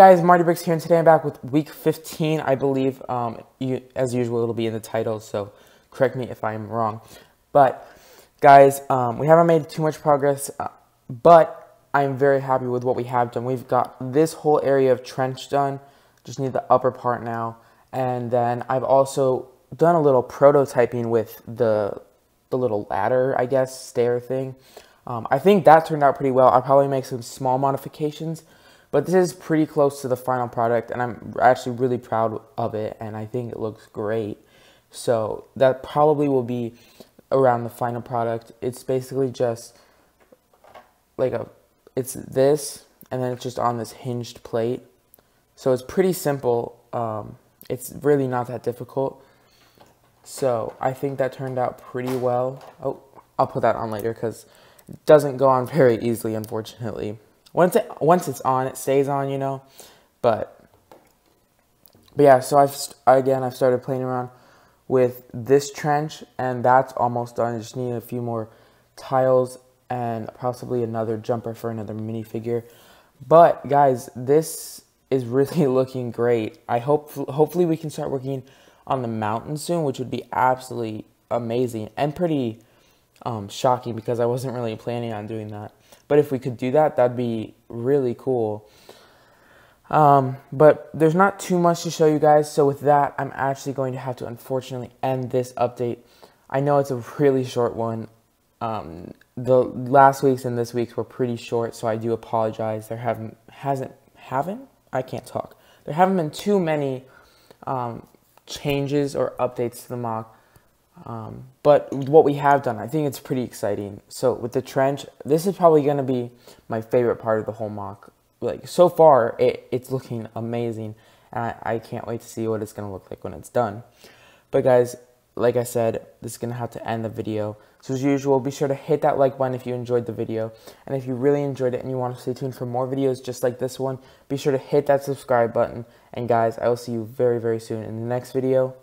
Guys, Marti Brix here, and today I'm back with week 15, I believe. Um, you, as usual, it'll be in the title, so correct me if I'm wrong. But, guys, um, we haven't made too much progress, uh, but I'm very happy with what we have done. We've got this whole area of trench done, just need the upper part now. And then I've also done a little prototyping with the, the little ladder, I guess, stair thing. Um, I think that turned out pretty well. I'll probably make some small modifications, but this is pretty close to the final product, and I'm actually really proud of it, and I think it looks great. So that probably will be around the final product. It's basically just like a, it's this, and then it's just on this hinged plate. So it's pretty simple. Um, it's really not that difficult. So I think that turned out pretty well. Oh, I'll put that on later because it doesn't go on very easily, unfortunately. Once it once it's on, it stays on, you know. But but yeah, so I've again I've started playing around with this trench, and that's almost done. I just need a few more tiles and possibly another jumper for another minifigure. But guys, this is really looking great. I hope hopefully we can start working on the mountain soon, which would be absolutely amazing and pretty um, shocking because I wasn't really planning on doing that. But if we could do that, that'd be really cool. Um, but there's not too much to show you guys. So with that, I'm actually going to have to unfortunately end this update. I know it's a really short one. Um, the last week's and this week's were pretty short, so I do apologize. There haven't hasn't haven't I can't talk. There haven't been too many um, changes or updates to the MOC. Um, but what we have done, I think it's pretty exciting. So with the trench, this is probably going to be my favorite part of the whole MOC. Like so far, it, it's looking amazing, and I, I can't wait to see what it's going to look like when it's done. But guys, like I said, this is going to have to end the video. So as usual, be sure to hit that like button if you enjoyed the video. And if you really enjoyed it and you want to stay tuned for more videos just like this one, be sure to hit that subscribe button. And guys, I will see you very, very soon in the next video.